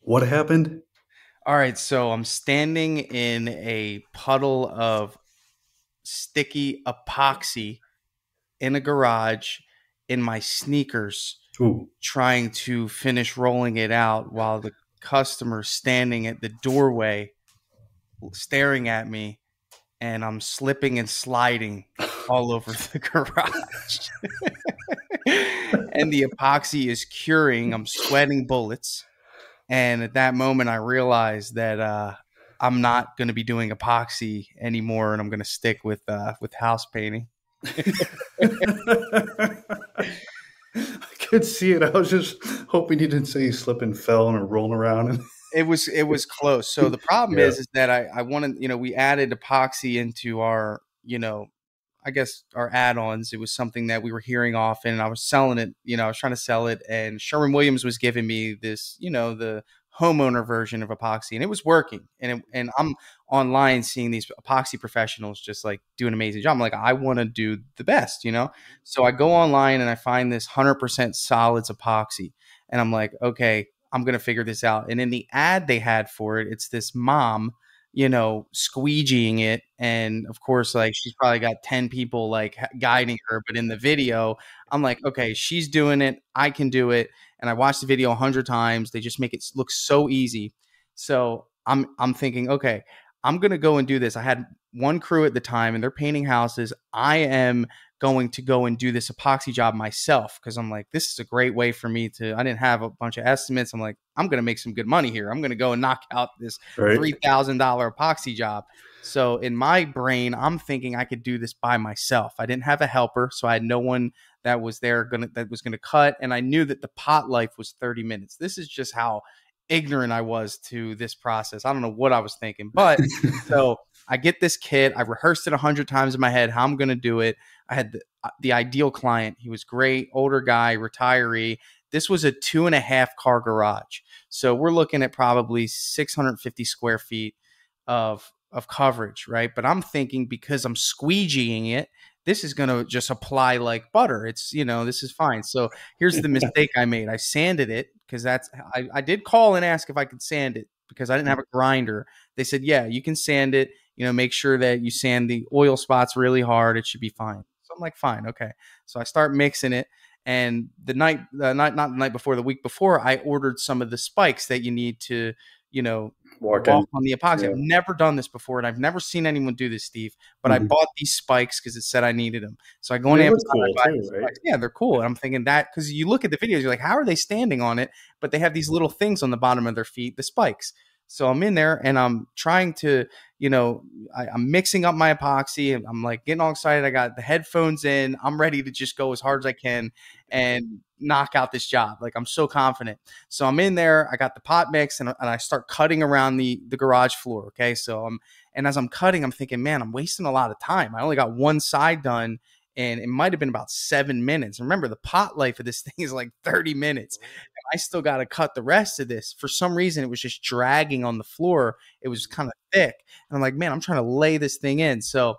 What happened? All right, so I'm standing in a puddle of sticky epoxy in a garage in my sneakers Ooh. trying to finish rolling it out while the customer standing at the doorway staring at me and I'm slipping and sliding all over the garage. and the epoxy is curing. I'm sweating bullets. And at that moment, I realized that uh, I'm not going to be doing epoxy anymore, and I'm going to stick with uh, with house painting. I could see it. I was just hoping you didn't say you slipped and fell and rolling around. it was it was close. So the problem Yeah. is is that I I wanted you know we added epoxy into our you know I guess our add-ons. It was something that we were hearing often. And I was selling it. You know I was trying to sell it, and Sherwin-Williams was giving me this you know the homeowner version of epoxy, and it was working. And it, and I'm online seeing these epoxy professionals just like do an amazing job. I'm like I want to do the best, you know. So I go online and I find this 100% solids epoxy, and I'm like, okay, I'm going to figure this out. And in the ad they had for it, it's this mom, you know, squeegeeing it. And of course, like she's probably got 10 people like guiding her. But in the video, I'm like, okay, she's doing it. I can do it. And I watched the video a hundred times. They just make it look so easy. So I'm, I'm thinking, okay, I'm going to go and do this. I had one crew at the time and they're painting houses. I am going to go and do this epoxy job myself because I'm like, this is a great way for me to. I didn't have a bunch of estimates. I'm like, I'm going to make some good money here. I'm going to go and knock out this right? three thousand dollar epoxy job. So in my brain, I'm thinking I could do this by myself. I didn't have a helper, so I had no one that was there gonna that was gonna cut, and I knew that the pot life was 30 minutes. This is just how ignorant I was to this process. I don't know what I was thinking, but so I get this kit. I rehearsed it a hundred times in my head how I'm going to do it. I had the, uh, the ideal client. He was great, older guy, retiree. This was a two and a half car garage. So we're looking at probably 650 square feet of of coverage, right? But I'm thinking because I'm squeegeeing it, this is going to just apply like butter. It's you know this is fine. So here's the mistake I made. I sanded it because that's I, I did call and ask if I could sand it because I didn't mm. have a grinder. They said, yeah, you can sand it. You know, make sure that you sand the oil spots really hard. It should be fine. So I'm like, fine, okay. So I start mixing it. And the night, the night, not the night before, the week before, I ordered some of the spikes that you need to, you know, Walk walk on the epoxy. Yeah. I've never done this before, and I've never seen anyone do this, Steve. But I Mhm. bought these spikes because it said I needed them. So I go They look Amazon. I buy too, right? Yeah, they're cool. And I'm thinking that because you look at the videos, you're like, how are they standing on it? But they have these little things on the bottom of their feet, the spikes. So I'm in there and I'm trying to, you know, I, I'm mixing up my epoxy and I'm like getting all excited. I got the headphones in. I'm ready to just go as hard as I can and knock out this job. Like I'm so confident. So I'm in there. I got the pot mix and, and I start cutting around the the garage floor. Okay, so I'm and as I'm cutting, I'm thinking, man, I'm wasting a lot of time. I only got one side done, and it might have been about seven minutes. Remember, the pot life of this thing is like 30 minutes. I still got to cut the rest of this. For some reason, it was just dragging on the floor. It was kind of thick, and I'm like, man, I'm trying to lay this thing in. So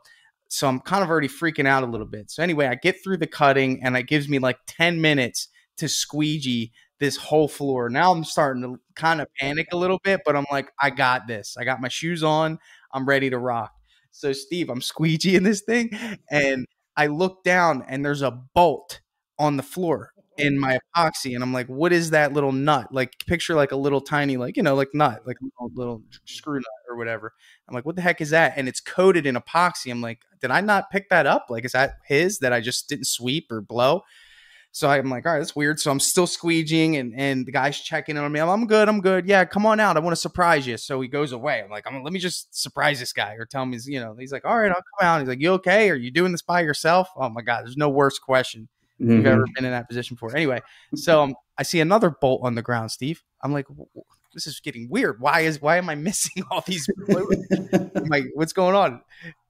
so I'm kind of already freaking out a little bit. So anyway, I get through the cutting and it gives me like 10 minutes to squeegee this whole floor. Now I'm starting to kind of panic a little bit, but I'm like, I got this. I got my shoes on. I'm ready to rock. So Steve, I'm squeegeeing this thing and I look down and there's a bolt on the floor in my epoxy and I'm like, what is that little nut? Like picture like a little tiny like, you know, like nut, like a little, little screw nut or whatever. I'm like, what the heck is that? And it's coated in epoxy. I'm like, did I not pick that up? Like, is that his that I just didn't sweep or blow? So I'm like, all right, that's weird. So I'm still squeegeeing and, and the guy's checking on me. I'm, I'm good. I'm good. Yeah, come on out. I want to surprise you. So he goes away. I'm like, I'm, let me just surprise this guy or tell him he's, you know, he's like, all right, I'll come out. He's like, you okay? Are you doing this by yourself? Oh my God, there's no worse question you've Mhm. ever been in that position for. Anyway, so um, I see another bolt on the ground, Steve. I'm like, "W- w- this is getting weird. Why is why am I missing all these? Like, what's going on?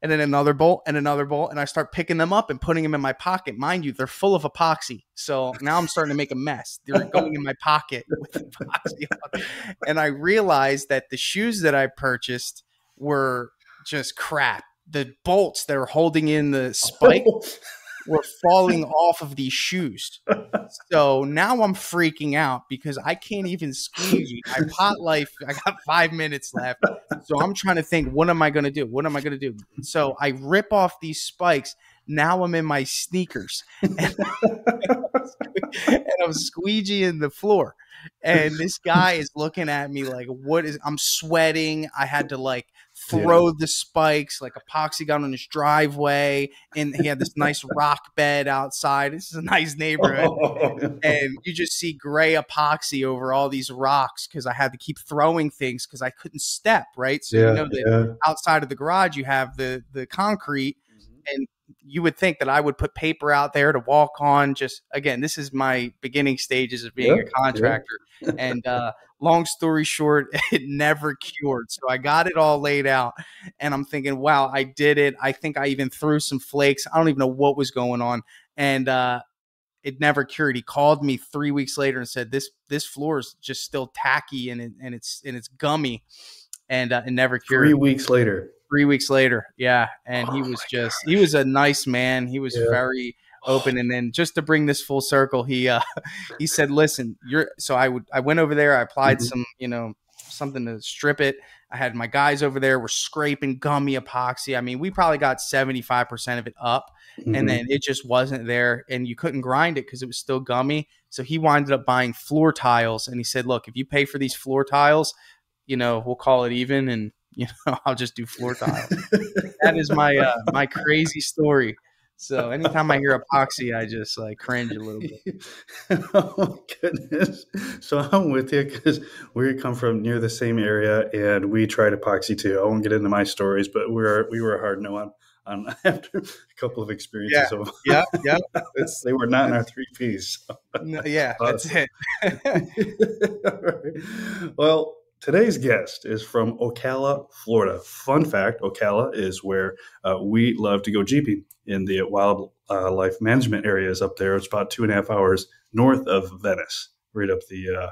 And then another bolt and another bolt, and I start picking them up and putting them in my pocket. Mind you, they're full of epoxy. So now I'm starting to make a mess. They're going in my pocket with epoxy on. And I realized that the shoes that I purchased were just crap. The bolts that are holding in the spike were falling off of these shoes. So now I'm freaking out because I can't even squeegee. I pot life. I got five minutes left. So I'm trying to think, what am I going to do? What am I going to do? So I rip off these spikes. Now I'm in my sneakers and, and I'm squeegeeing the floor. And this guy is looking at me like, what is, I'm sweating. I had to like throw yeah. the spikes like epoxy gun on his driveway and he had this nice rock bed outside this is a nice neighborhood oh. and you just see gray epoxy over all these rocks because i had to keep throwing things because i couldn't step right so yeah, you know that yeah. outside of the garage you have the the concrete mm-hmm. and you would think that I would put paper out there to walk on. Just again, this is my beginning stages of being a contractor. and uh, long story short, it never cured. So I got it all laid out, and I'm thinking, wow, I did it. I think I even threw some flakes. I don't even know what was going on, and uh, it never cured. He called me three weeks later and said, "This this floor is just still tacky and it, and it's and it's gummy." And uh, it never cured. Three weeks later three weeks later. Yeah. And oh he was just, God. he was a nice man. He was yeah. very open. And then just to bring this full circle, he, uh, he said, listen, you're, so I would, I went over there, I applied mm-hmm. some, you know, something to strip it. I had my guys over there were scraping gummy epoxy. I mean, we probably got 75% of it up mm-hmm. and then it just wasn't there and you couldn't grind it because it was still gummy. So he winded up buying floor tiles and he said, look, if you pay for these floor tiles, you know, we'll call it even and you know, I'll just do floor tiles. that is my uh, my crazy story. So anytime I hear epoxy, I just like cringe a little bit. oh my goodness! So I'm with you because we come from near the same area, and we tried epoxy too. I won't get into my stories, but we were we were hard no on on after a couple of experiences. Yeah, of, yeah, yeah. they were not in our three Ps. So. No, yeah, that's it. right. Well, Today's guest is from Ocala, Florida. Fun fact Ocala is where uh, we love to go jeeping in the wildlife management areas up there. It's about two and a half hours north of Venice, right up the uh,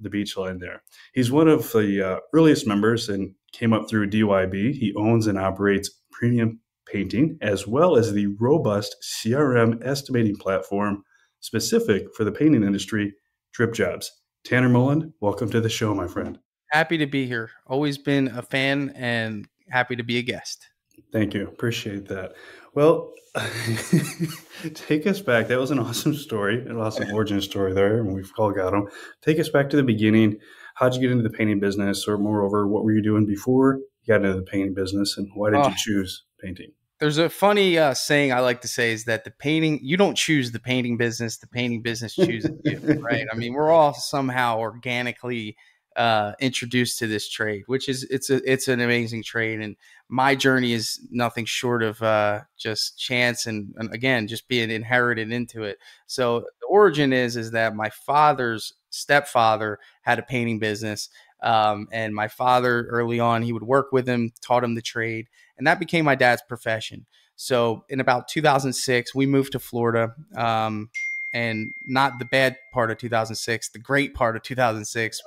the beach line there. He's one of the uh, earliest members and came up through DYB. He owns and operates Premium Painting as well as the robust CRM estimating platform specific for the painting industry, DripJobs. Tanner Mullen, welcome to the show, my friend happy to be here. Always been a fan and happy to be a guest. Thank you. Appreciate that. Well, take us back. That was an awesome story, an awesome origin story there, and we've all got them. Take us back to the beginning. How'd you get into the painting business, or moreover, what were you doing before you got into the painting business, and why did oh, you choose painting? There's a funny uh, saying I like to say is that the painting you don't choose the painting business, the painting business chooses you, right? I mean, we're all somehow organically uh, introduced to this trade, which is it's a it's an amazing trade, and my journey is nothing short of uh, just chance and, and again just being inherited into it. So the origin is is that my father's stepfather had a painting business, um, and my father early on he would work with him, taught him the trade, and that became my dad's profession. So in about 2006, we moved to Florida. Um, and not the bad part of 2006, the great part of 2006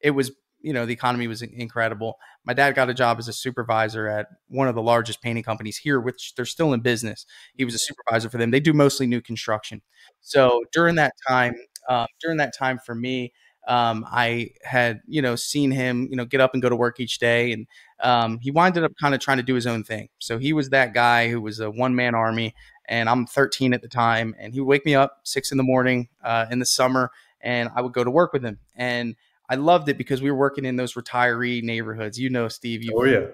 it was you know the economy was incredible. My dad got a job as a supervisor at one of the largest painting companies here, which they're still in business. He was a supervisor for them. They do mostly new construction. So during that time, uh, during that time for me, um, I had you know seen him you know get up and go to work each day, and um, he winded up kind of trying to do his own thing. So he was that guy who was a one man army, and I'm 13 at the time, and he would wake me up six in the morning uh, in the summer, and I would go to work with him, and I loved it because we were working in those retiree neighborhoods. You know, Steve. You oh yeah.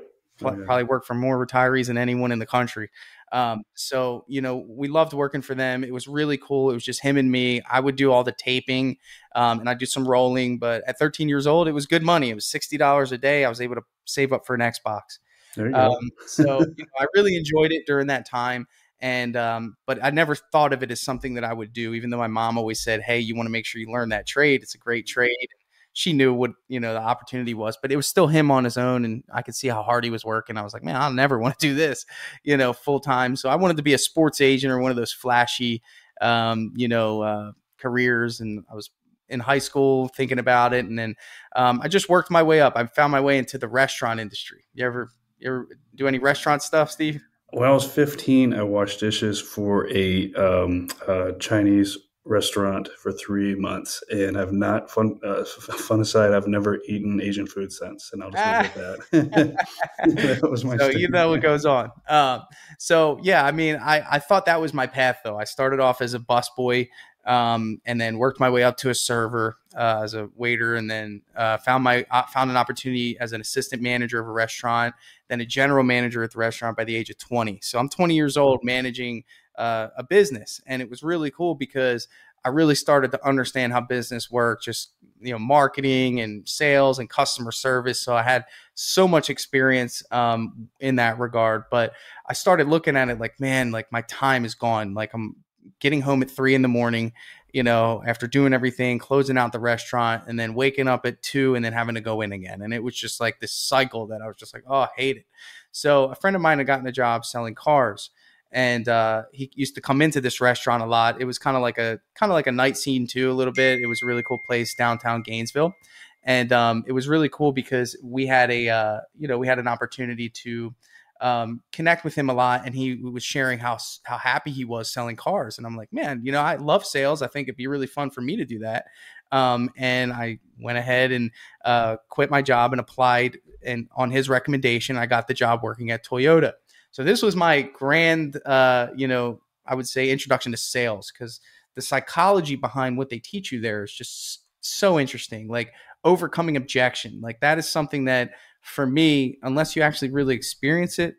Oh, yeah. Probably work for more retirees than anyone in the country. Um, so you know, we loved working for them. It was really cool. It was just him and me. I would do all the taping, um, and I do some rolling. But at 13 years old, it was good money. It was sixty dollars a day. I was able to save up for an Xbox. Um, so you know, I really enjoyed it during that time. And um, but I never thought of it as something that I would do, even though my mom always said, "Hey, you want to make sure you learn that trade. It's a great trade." She knew what you know the opportunity was, but it was still him on his own, and I could see how hard he was working. I was like, man, I'll never want to do this, you know, full time. So I wanted to be a sports agent or one of those flashy, um, you know, uh, careers. And I was in high school thinking about it, and then um, I just worked my way up. I found my way into the restaurant industry. You ever, you ever do any restaurant stuff, Steve? when I was 15, I washed dishes for a um, uh, Chinese restaurant for three months, and I've not fun uh, fun aside. I've never eaten Asian food since, and I'll just leave it at that. that was my. So you know what goes on. Um, so yeah, I mean, I I thought that was my path though. I started off as a busboy um, and then worked my way up to a server uh, as a waiter, and then uh, found my uh, found an opportunity as an assistant manager of a restaurant, then a general manager at the restaurant by the age of 20. So I'm 20 years old managing uh, a business, and it was really cool because I really started to understand how business worked, just you know, marketing and sales and customer service. So I had so much experience um, in that regard. But I started looking at it like, man, like my time is gone. Like I'm getting home at three in the morning, you know, after doing everything, closing out the restaurant, and then waking up at two and then having to go in again. And it was just like this cycle that I was just like, oh, I hate it. So a friend of mine had gotten a job selling cars. And uh, he used to come into this restaurant a lot. It was kind of like a kind of like a night scene too, a little bit. It was a really cool place downtown Gainesville, and um, it was really cool because we had a uh, you know we had an opportunity to um, connect with him a lot, and he was sharing how how happy he was selling cars. And I'm like, man, you know, I love sales. I think it'd be really fun for me to do that. Um, and I went ahead and uh, quit my job and applied. And on his recommendation, I got the job working at Toyota. So this was my grand, uh, you know, I would say introduction to sales because the psychology behind what they teach you there is just so interesting. Like overcoming objection, like that is something that for me, unless you actually really experience it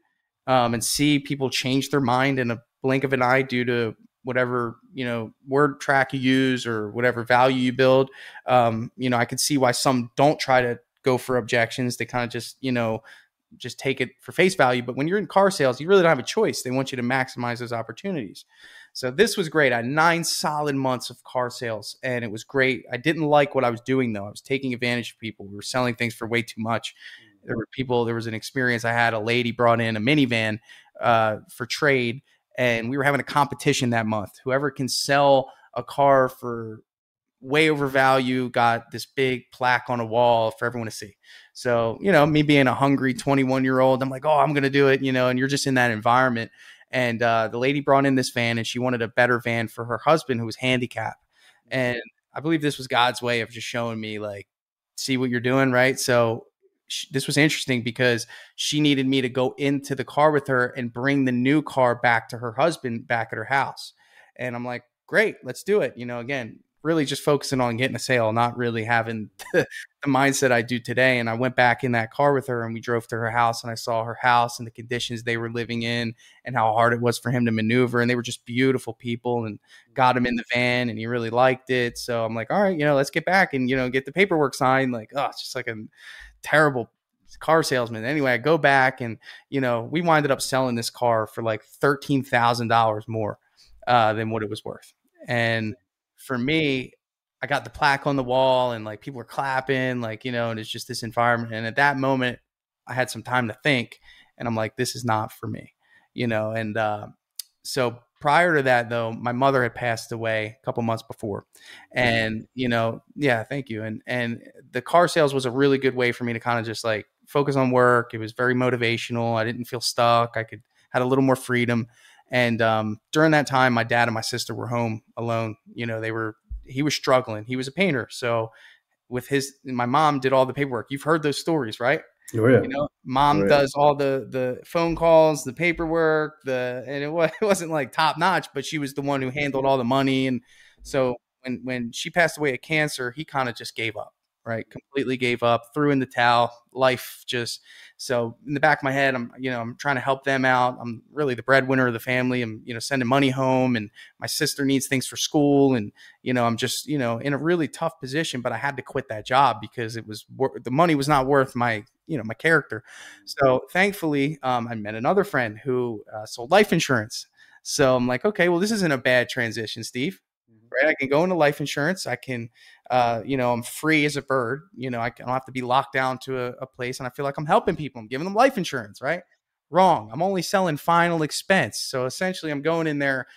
um, and see people change their mind in a blink of an eye due to whatever you know word track you use or whatever value you build, um, you know, I could see why some don't try to go for objections. They kind of just you know just take it for face value. But when you're in car sales, you really don't have a choice. They want you to maximize those opportunities. So this was great. I had nine solid months of car sales, and it was great. I didn't like what I was doing though. I was taking advantage of people. We were selling things for way too much, there were people. There was an experience I had. A lady brought in a minivan uh, for trade, and we were having a competition that month. Whoever can sell a car for way over value got this big plaque on a wall for everyone to see. So, you know, me being a hungry 21 year old, I'm like, oh, I'm going to do it, you know, and you're just in that environment. And uh, the lady brought in this van and she wanted a better van for her husband who was handicapped. And I believe this was God's way of just showing me, like, see what you're doing, right? So she, this was interesting because she needed me to go into the car with her and bring the new car back to her husband back at her house. And I'm like, great, let's do it. You know, again, really just focusing on getting a sale, not really having the, the, mindset I do today. And I went back in that car with her and we drove to her house and I saw her house and the conditions they were living in and how hard it was for him to maneuver. And they were just beautiful people and got him in the van and he really liked it. So I'm like, all right, you know, let's get back and, you know, get the paperwork signed. Like, oh, it's just like a terrible car salesman. Anyway, I go back and you know we winded up selling this car for like thirteen thousand dollars more uh, than what it was worth. And for me, I got the plaque on the wall and like people were clapping, like you know, and it's just this environment. And at that moment, I had some time to think, and I'm like, this is not for me, you know. And uh, so prior to that though my mother had passed away a couple months before and you know yeah thank you and and the car sales was a really good way for me to kind of just like focus on work it was very motivational i didn't feel stuck i could had a little more freedom and um, during that time my dad and my sister were home alone you know they were he was struggling he was a painter so with his my mom did all the paperwork you've heard those stories right Oh, yeah. You know, mom Oh, yeah. does all the the phone calls, the paperwork, the and it, wa- it wasn't like top notch, but she was the one who handled all the money. And so when when she passed away of cancer, he kind of just gave up, right? Completely gave up, threw in the towel. Life just so in the back of my head, I'm you know I'm trying to help them out. I'm really the breadwinner of the family. I'm you know sending money home, and my sister needs things for school, and you know I'm just you know in a really tough position. But I had to quit that job because it was the money was not worth my you know my character. So thankfully, um, I met another friend who uh, sold life insurance. So I'm like, okay, well this isn't a bad transition, Steve. Right? I can go into life insurance. I can, uh, you know, I'm free as a bird. You know, I don't have to be locked down to a, a place, and I feel like I'm helping people. I'm giving them life insurance. Right? Wrong. I'm only selling final expense. So essentially, I'm going in there,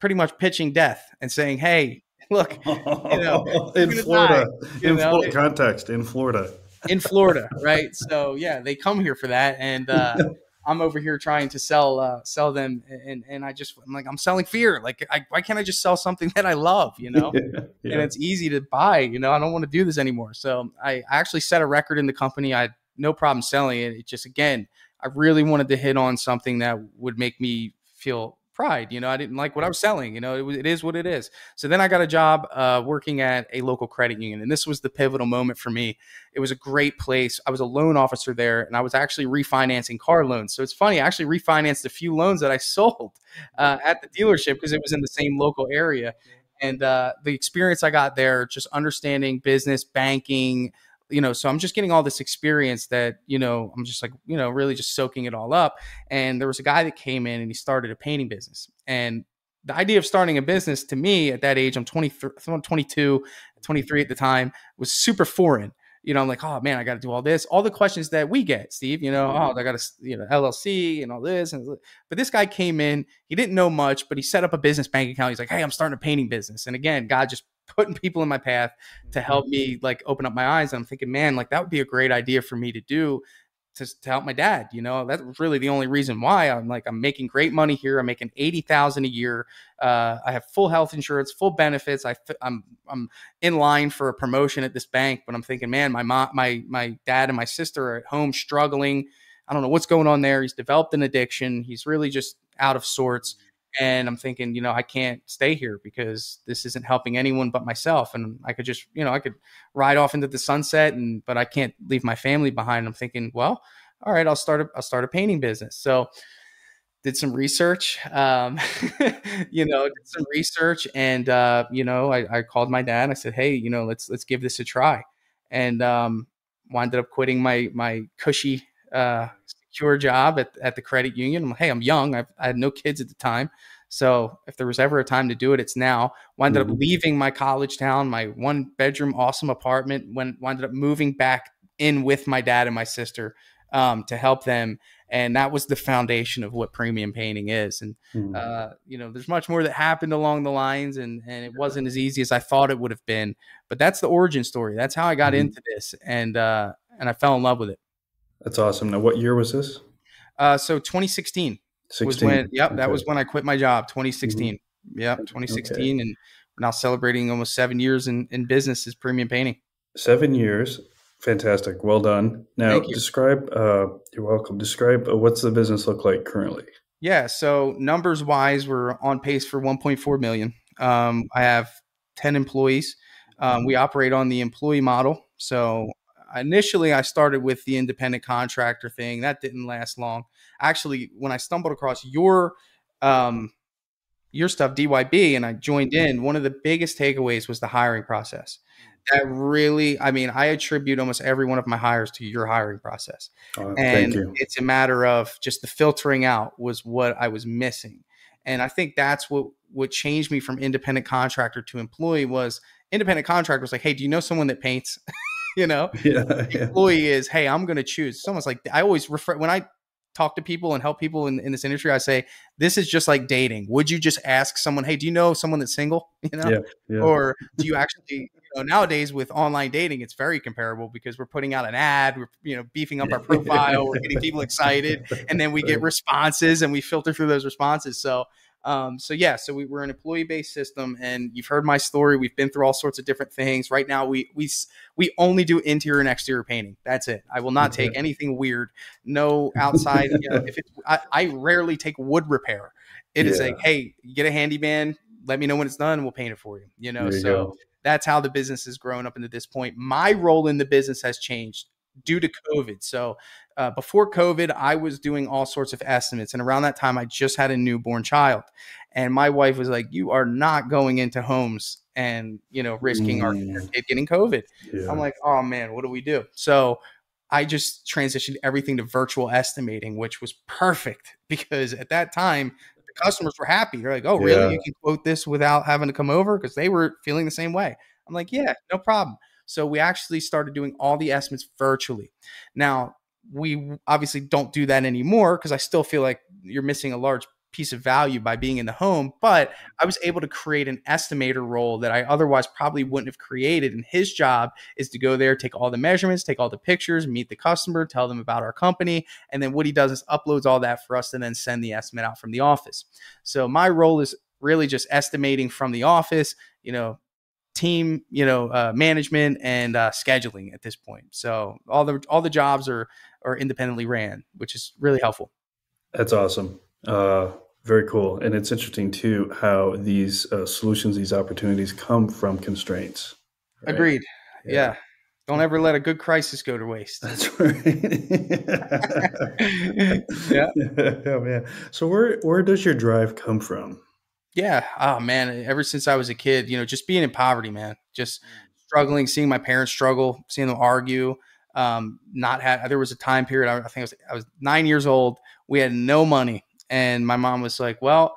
pretty much pitching death and saying, hey, look, know, in Florida, in know? Florida context, in Florida. in Florida, right? So yeah, they come here for that, and uh, I'm over here trying to sell uh, sell them, and and I just I'm like I'm selling fear. Like, I, why can't I just sell something that I love? You know, yeah, and it's easy to buy. You know, I don't want to do this anymore. So I, I actually set a record in the company. I had no problem selling it. It just again, I really wanted to hit on something that would make me feel pride. You know, I didn't like what I was selling. You know, it, was, it is what it is. So then I got a job uh, working at a local credit union, and this was the pivotal moment for me. It was a great place. I was a loan officer there, and I was actually refinancing car loans. So it's funny. I actually refinanced a few loans that I sold uh, at the dealership because it was in the same local area. And uh, the experience I got there, just understanding business, banking, you know, so I'm just getting all this experience that, you know, I'm just like, you know, really just soaking it all up. And there was a guy that came in and he started a painting business. And the idea of starting a business to me at that age, I'm 23, 22, 23 at the time, was super foreign. You know, I'm like, oh man, I got to do all this. All the questions that we get, Steve, you know, oh, mm-hmm. I got to, you know, LLC and all this. And, but this guy came in, he didn't know much, but he set up a business bank account. He's like, hey, I'm starting a painting business. And again, God just putting people in my path to help mm-hmm. me like open up my eyes. And I'm thinking, man, like that would be a great idea for me to do to, to help my dad. You know, that's really the only reason why I'm like, I'm making great money here. I'm making 80,000 a year. Uh, I have full health insurance, full benefits. I, I'm, I'm in line for a promotion at this bank, but I'm thinking, man, my mom, my, my dad and my sister are at home struggling. I don't know what's going on there. He's developed an addiction. He's really just out of sorts and i'm thinking you know i can't stay here because this isn't helping anyone but myself and i could just you know i could ride off into the sunset and but i can't leave my family behind. I'm thinking well all right i'll start a, i'll start a painting business. So did some research um, you know did some research and uh, you know I, I, called my dad. I said hey you know let's let's give this a try. And um, wound up quitting my my cushy uh, secure job at, at the credit union. I'm hey, I'm young. I've, i had no kids at the time. So if there was ever a time to do it, it's now. Wound mm-hmm. up leaving my college town, my one bedroom, awesome apartment. When wound up moving back in with my dad and my sister um, to help them, and that was the foundation of what premium painting is. And mm-hmm. uh, you know, there's much more that happened along the lines, and and it wasn't as easy as I thought it would have been. But that's the origin story. That's how I got mm-hmm. into this, and uh, and I fell in love with it. That's awesome. Now, what year was this? Uh, so 2016 16. was when. Yep, okay. that was when I quit my job. 2016. Mm-hmm. Yep, 2016, okay. and we're now celebrating almost seven years in in business as premium painting. Seven years. Fantastic. Well done. Now, describe. Uh, you're welcome. Describe uh, what's the business look like currently. Yeah. So numbers wise, we're on pace for 1.4 million. Um, I have 10 employees. Um, we operate on the employee model. So initially I started with the independent contractor thing. That didn't last long. Actually, when I stumbled across your um, your stuff, DYB, and I joined in, one of the biggest takeaways was the hiring process. That really, I mean, I attribute almost every one of my hires to your hiring process. Uh, and it's a matter of just the filtering out was what I was missing. And I think that's what what changed me from independent contractor to employee was independent contractor was like, hey, do you know someone that paints? you know, yeah, yeah. employee is, hey, I'm going to choose. Someone's like, I always refer when I talk to people and help people in, in this industry, I say, this is just like dating. Would you just ask someone, hey, do you know someone that's single? You know, yeah. or do you actually, you know, nowadays with online dating, it's very comparable because we're putting out an ad, we're, you know, beefing up our profile, we're getting people excited, and then we get responses and we filter through those responses. So um, so yeah, so we, are an employee-based system, and you've heard my story. We've been through all sorts of different things. Right now, we we we only do interior and exterior painting. That's it. I will not take anything weird. No outside. you know, if it's, I, I, rarely take wood repair. It yeah. is like, hey, get a handyman. Let me know when it's done. And we'll paint it for you. You know, you so. Go. That's how the business has grown up into this point. My role in the business has changed due to COVID. So uh, before COVID, I was doing all sorts of estimates. And around that time, I just had a newborn child. And my wife was like, You are not going into homes and, you know, risking mm. our kid getting COVID. Yeah. I'm like, Oh man, what do we do? So I just transitioned everything to virtual estimating, which was perfect because at that time, the customers were happy. They're like, Oh, really? Yeah. You can quote this without having to come over? Because they were feeling the same way. I'm like, Yeah, no problem. So we actually started doing all the estimates virtually. Now, we obviously don't do that anymore because I still feel like you're missing a large piece of value by being in the home, but I was able to create an estimator role that I otherwise probably wouldn't have created. And his job is to go there, take all the measurements, take all the pictures, meet the customer, tell them about our company. And then what he does is uploads all that for us and then send the estimate out from the office. So my role is really just estimating from the office, you know, team, you know, uh, management and uh, scheduling at this point. So all the all the jobs are are independently ran, which is really helpful. That's awesome. Uh, very cool. And it's interesting too how these uh, solutions, these opportunities come from constraints. Right? Agreed. Yeah. yeah. Don't ever let a good crisis go to waste. That's right. yeah. Oh man. So where where does your drive come from? Yeah. Oh man. Ever since I was a kid, you know, just being in poverty, man. Just struggling, seeing my parents struggle, seeing them argue. Um, not had. There was a time period. I, I think I was, I was nine years old. We had no money and my mom was like, well,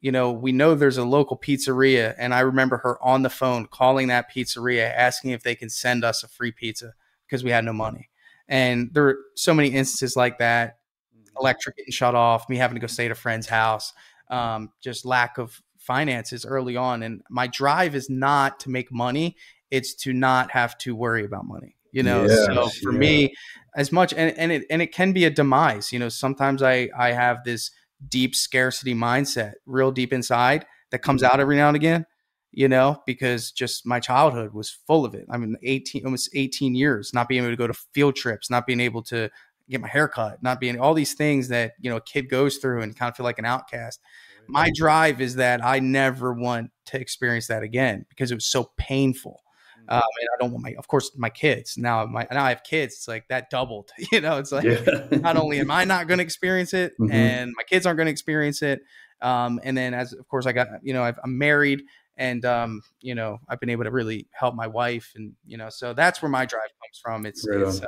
you know, we know there's a local pizzeria. And I remember her on the phone calling that pizzeria, asking if they can send us a free pizza because we had no money. And there were so many instances like that mm-hmm. electric getting shut off, me having to go stay at a friend's house, um, just lack of finances early on. And my drive is not to make money, it's to not have to worry about money you know yes, so for yeah. me as much and, and it and it can be a demise you know sometimes i i have this deep scarcity mindset, real deep inside that comes out every now and again, you know, because just my childhood was full of it. I mean, 18, almost 18 years, not being able to go to field trips, not being able to get my hair cut, not being all these things that, you know, a kid goes through and kind of feel like an outcast. My drive is that I never want to experience that again because it was so painful. Um, and I don't want my, of course, my kids now. My now I have kids. It's like that doubled. You know, it's like yeah. not only am I not going to experience it, mm-hmm. and my kids aren't going to experience it. Um, and then as of course I got, you know, i am married, and um, you know, I've been able to really help my wife, and you know, so that's where my drive comes from. It's, right it's uh,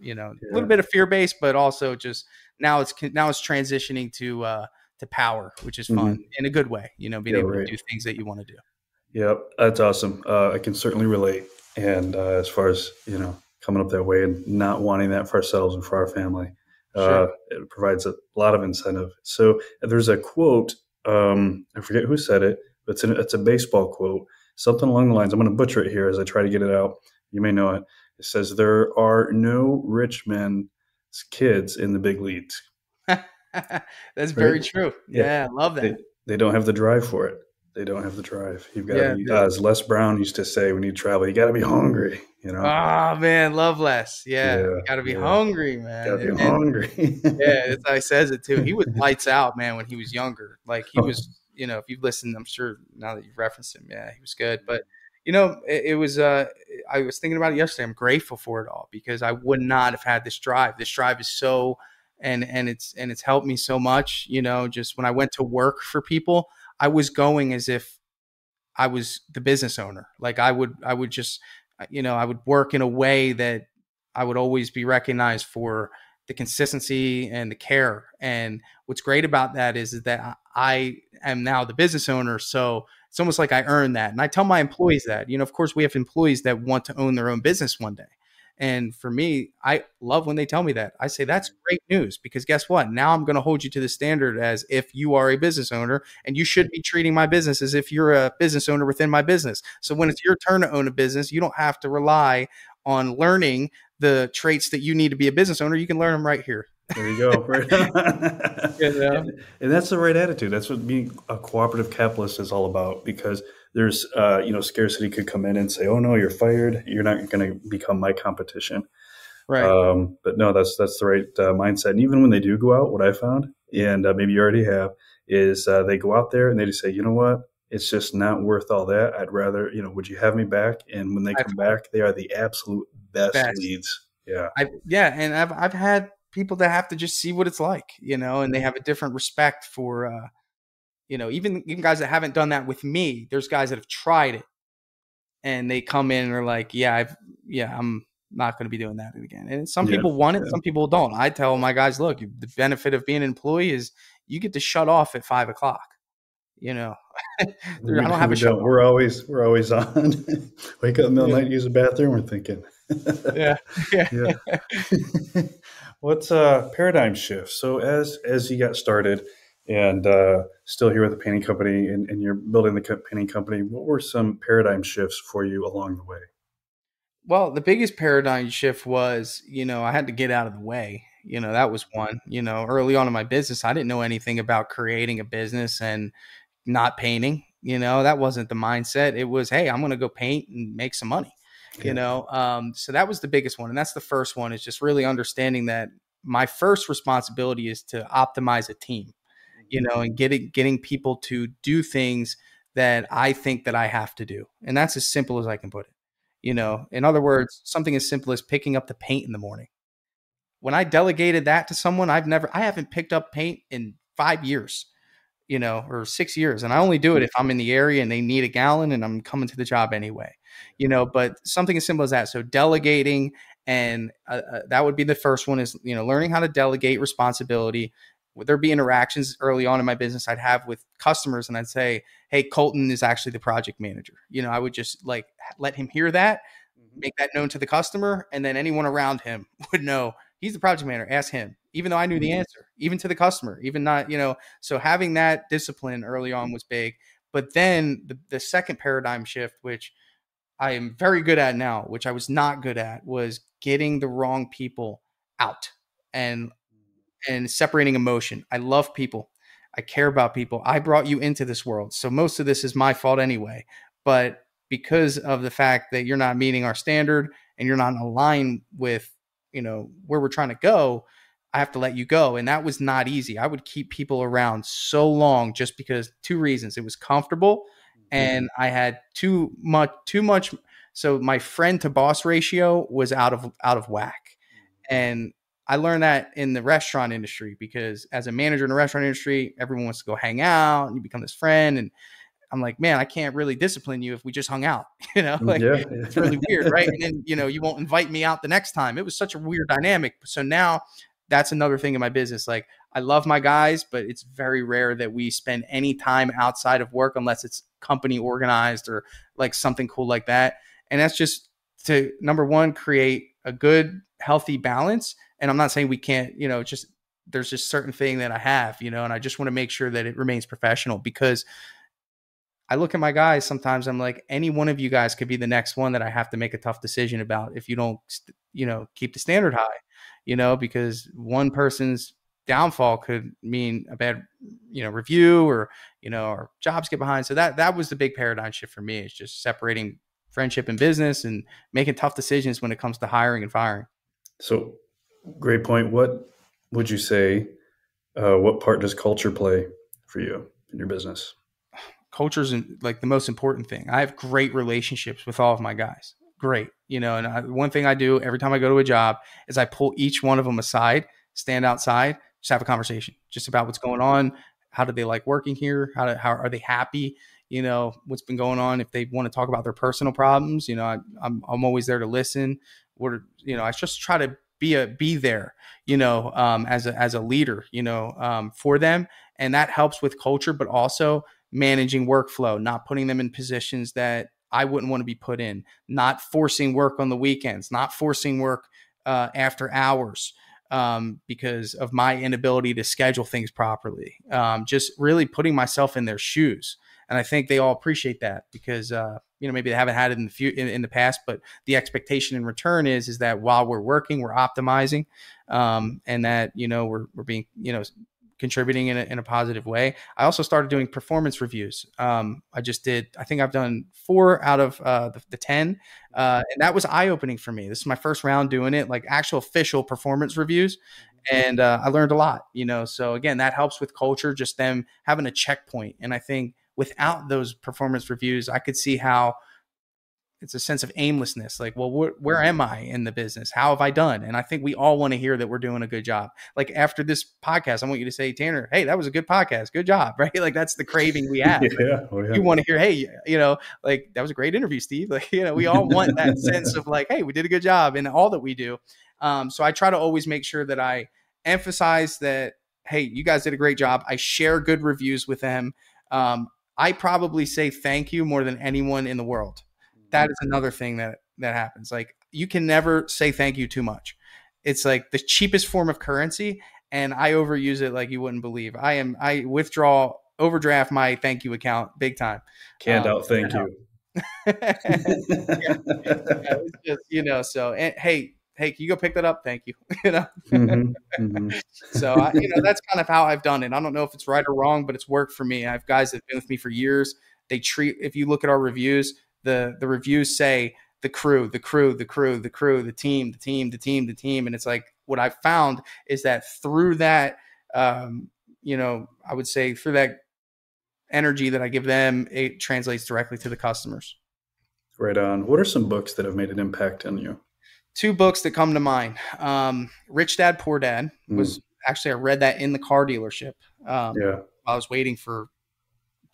you know, yeah. a little bit of fear based, but also just now it's now it's transitioning to uh, to power, which is fun mm-hmm. in a good way. You know, being yeah, able right. to do things that you want to do. Yep, that's awesome. Uh, I can certainly relate. And uh, as far as you know, coming up that way and not wanting that for ourselves and for our family, uh, sure. it provides a lot of incentive. So there's a quote. Um, I forget who said it, but it's, an, it's a baseball quote, something along the lines. I'm going to butcher it here as I try to get it out. You may know it. It says, "There are no rich men's kids in the big leagues." That's right? very true. Yeah, yeah, I love that. They, they don't have the drive for it they don't have the drive. You've got yeah, to be, uh, as Les Brown used to say when you travel, you got to be hungry. You know. Oh man, love Les. Yeah, yeah got to be hungry, man. Got to be and, hungry. yeah, that's how he says it too. He was lights out, man, when he was younger. Like he oh. was, you know, if you've listened, I'm sure now that you've referenced him, yeah, he was good. But you know, it, it was. uh I was thinking about it yesterday. I'm grateful for it all because I would not have had this drive. This drive is so and and it's and it's helped me so much you know just when i went to work for people I was going as if I was the business owner. Like I would, I would just, uh, you know, I would work in a way that I would always be recognized for the consistency and the care. And what's great about that is, is that I am now the business owner. So it's almost like I earned that. And I tell my employees that, you know, of course we have employees that want to own their own business one day. And for me, I love when they tell me that. I say that's great news because guess what? Now I'm going to hold you to the standard as if you are a business owner and you should be treating my business as if you're a business owner within my business. So when it's your turn to own a business, you don't have to rely on learning the traits that you need to be a business owner. You can learn them right here. There you go. Right. yeah. and, and that's the right attitude. That's what being a cooperative capitalist is all about because – there's uh, you know scarcity could come in and say, "Oh no, you're fired. You're not going to become my competition." Right. Um, but no, that's that's the right uh, mindset. And even when they do go out, what I found, and uh, maybe you already have, is uh, they go out there and they just say, "You know what? It's just not worth all that. I'd rather, you know, would you have me back?" And when they come I've, back, they are the absolute best, best. leads. Yeah. I, yeah, and I've I've had people that have to just see what it's like, you know, and they have a different respect for uh, you know, even even guys that haven't done that with me, there's guys that have tried it, and they come in and are like, "Yeah, I've yeah, I'm not going to be doing that again." And some yeah, people want it, yeah. some people don't. I tell my guys, "Look, the benefit of being an employee is you get to shut off at five o'clock." You know, I don't have a show. We're always we're always on. Wake up in the middle yeah. night, use the bathroom. We're thinking. yeah, yeah. What's a uh, paradigm shift? So as as you got started and uh, still here with the painting company, and, and you're building the painting company. What were some paradigm shifts for you along the way? Well, the biggest paradigm shift was, you know, I had to get out of the way. You know, that was one. You know, early on in my business, I didn't know anything about creating a business and not painting. You know, that wasn't the mindset. It was, hey, I'm going to go paint and make some money. You know, um, so that was the biggest one, and that's the first one. Is just really understanding that my first responsibility is to optimize a team. You know, mm-hmm. and getting getting people to do things that I think that I have to do, and that's as simple as I can put it. You know, mm-hmm. in other words, something as simple as picking up the paint in the morning. When I delegated that to someone, I've never, I haven't picked up paint in five years you know, or six years. And I only do it mm. if I'm in the area and they need a gallon and I'm coming to the job anyway, you know, but something as simple as that. So delegating and uh, uh, that would be the first one is, you know, learning how to delegate responsibility. Would there be interactions early on in my business I'd have with customers and I'd say, Hey, Colton is actually the project manager. You know, I would just like let him hear that, mm-hmm. make that known to the customer. And then anyone around him would know he's the project manager. Ask him even though I knew the mm-hmm. answer, even to the customer, even not, you know, so having that discipline early on was big. But then the, the second paradigm shift, which I am very good at now, which I was not good at, was getting the wrong people out and and separating emotion. I love people. I care about people. I brought you into this world. So most of this is my fault anyway. But because of the fact that you're not meeting our standard and you're not in line with, you know, where we're trying to go, I have to let you go. And that was not easy. I would keep people around so long just because two reasons. It was comfortable and. I had too much too much so my friend to boss ratio was out of out of whack. Mm-hmm. And I learned that in the restaurant industry because as a manager in the restaurant industry, everyone wants to go hang out and you become this friend and I'm like, man, I can't really discipline you if we just hung out. You know, like yeah. it's really weird, right? And then, you know, you won't invite me out the next time. It was such a weird dynamic. So now that's another thing in my business. Like I love my guys, but it's very rare that we spend any time outside of work unless it's company organized or like something cool like that. And that's just to number one, create a good, healthy balance. And I'm not saying we can't, you know, just there's just certain thing that I have, you know, and I just want to make sure that it remains professional because I look at my guys sometimes I'm like any one of you guys could be the next one that I have to make a tough decision about if you don't you know keep the standard high you know, because one person's downfall could mean a bad, you know, review or, you know, or jobs get behind. So that that was the big paradigm shift for me. Is just separating friendship and business and making tough decisions when it comes to hiring and firing. So great point. What would you say? Uh, what part does culture play for you in your business? Culture is like the most important thing. I have great relationships with all of my guys great. You know, and I, one thing I do every time I go to a job is I pull each one of them aside, stand outside, just have a conversation just about what's going on. How do they like working here? How, do, how are they happy? You know, what's been going on? If they want to talk about their personal problems, you know, I, I'm, I'm always there to listen. Or, you know, I just try to be a be there you know um, as a as a leader you know um, for them and that helps with culture but also managing workflow not putting them in positions that I wouldn't want to be put in, not forcing work on the weekends, not forcing work uh, after hours um, because of my inability to schedule things properly. Um, just really putting myself in their shoes. And I think they all appreciate that because, uh, you know, maybe they haven't had it in the few, in, in, the past, but the expectation in return is, is that while we're working, we're optimizing um, and that, you know, we're, we're being, you know, contributing in a, in a positive way. I also started doing performance reviews. Um, I just did, I think I've done four out of uh, the, the, 10. Uh, and that was eye opening for me. This is my first round doing it, like actual official performance reviews. And uh, I learned a lot, you know. So again, that helps with culture, just them having a checkpoint. And I think without those performance reviews, I could see how it's a sense of aimlessness like well wh- where am i in the business? How have i done? And i think we all want to hear that we're doing a good job. Like after this podcast i want you to say tanner hey that was a good podcast. Good job right? Like that's the craving we have. Yeah, oh, yeah. you want to hear hey you know like that was a great interview steve. Like you know we all want that sense of like hey we did a good job in all that we do. Um, so i try to always make sure that i emphasize that hey you guys did a great job. I share good reviews with them. Um, i probably say thank you more than anyone in the world that is another thing that that happens. Like you can never say thank you too much. It's like the cheapest form of currency, and I overuse it like you wouldn't believe. I am I withdraw overdraft my thank you account big time. Can't um, out thank you. yeah, yeah, just, you know, so and, hey, hey, can you go pick that up? Thank you. you know. Mm-hmm, mm-hmm. so I, you know that's kind of how I've done it. I don't know if it's right or wrong, but it's worked for me. I have guys that've been with me for years. They treat if you look at our reviews, the the reviews say the crew, the crew, the crew, the crew, the team, the team, the team, the team, and it's like what I found is that through that, um, you know, I would say through that energy that I give them, it translates directly to the customers. Right on. What are some books that have made an impact on you? Two books that come to mind. Um, Rich Dad Poor Dad was mm. actually I read that in the car dealership. Um, yeah. I was waiting for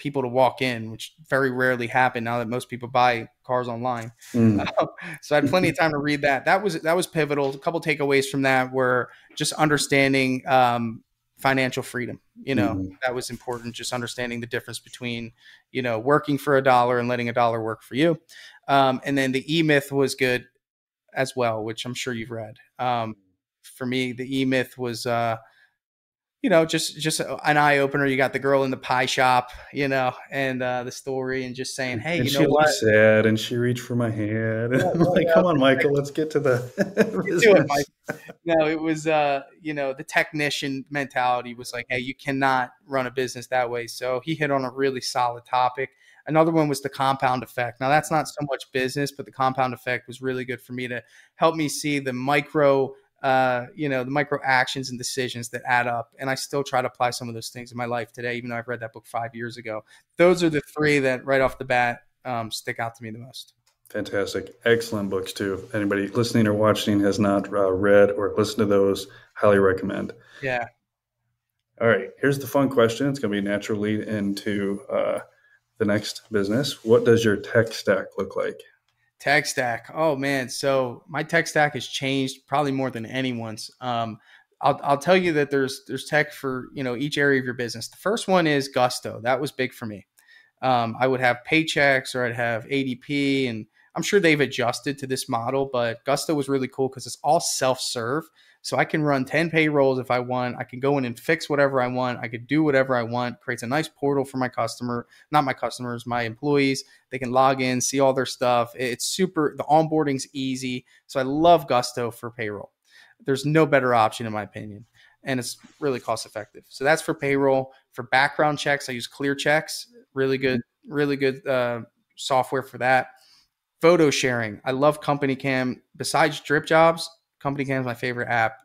people to walk in, which very rarely happen now that most people buy cars online. Mm. so I had plenty of time to read that. That was that was pivotal. A couple takeaways from that were just understanding um, financial freedom. You know, mm. that was important. Just understanding the difference between you know working for a dollar and letting a dollar work for you. Um, and then the E Myth was good as well, which I'm sure you've read. Um, for me, the E Myth was. Uh, you know, just just an eye opener. You got the girl in the pie shop, you know, and uh, the story, and just saying, "Hey, and you know what?" sad, and she reached for my hand. Yeah, like, "Come on, Michael, let's get to the." it, no, it was, uh, you know, the technician mentality was like, "Hey, you cannot run a business that way." So he hit on a really solid topic. Another one was the compound effect. Now that's not so much business, but the compound effect was really good for me to help me see the micro uh, you know, the micro actions and decisions that add up. And I still try to apply some of those things in my life today, even though I've read that book five years ago. Those are the three that right off the bat um, stick out to me the most. Fantastic. Excellent books, too. If Anybody listening or watching has not uh, read or listened to those, highly recommend. Yeah. All right. Here's the fun question. It's going to be a natural lead into uh, the next business. What does your tech stack look like? Tech stack. Oh man, so my tech stack has changed probably more than anyone's. Um, I'll, I'll tell you that there's there's tech for you know each area of your business. The first one is Gusto. That was big for me. Um, I would have paychecks or I'd have ADP, and I'm sure they've adjusted to this model. But Gusto was really cool because it's all self serve. So I can run 10 payrolls if I want. I can go in and fix whatever I want. I could do whatever I want. Creates a nice portal for my customer, not my customers, my employees. They can log in, see all their stuff. It's super, the onboarding's easy. So I love Gusto for payroll. There's no better option, in my opinion. And it's really cost effective. So that's for payroll. For background checks, I use ClearChecks. Really good, really good uh, software for that. Photo sharing. I love CompanyCam. Besides DripJobs, CompanyCam is my favorite app.